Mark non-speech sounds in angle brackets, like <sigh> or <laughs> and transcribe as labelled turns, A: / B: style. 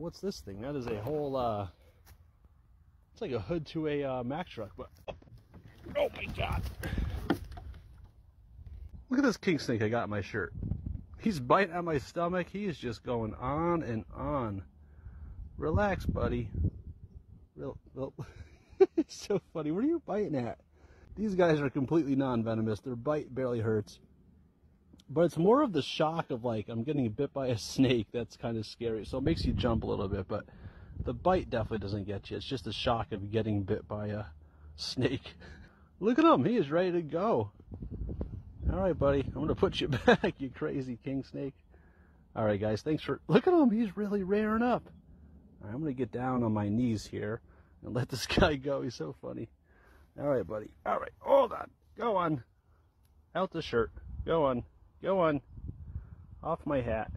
A: what's this thing? That is a whole, uh, it's like a hood to a uh, Mack truck, but, oh my God. Look at this king snake I got in my shirt. He's biting at my stomach. He is just going on and on. Relax, buddy. Real, real. <laughs> it's so funny. What are you biting at? These guys are completely non-venomous. Their bite barely hurts. But it's more of the shock of like, I'm getting bit by a <laughs> snake that's kind of scary. So it makes you jump a little bit, but the bite definitely doesn't get you. It's just the shock of getting bit by a snake. <laughs> Look at him. He is ready to go. All right, buddy. I'm to put you <laughs> back, you crazy king snake. All right, guys. Thanks for... Look at him. He's really rearing up. I'm to get down on my knees here and let this guy go. He's so funny. All right, buddy. All right. Hold on. Go on. Out the shirt. Go on. Go on. Off my hat.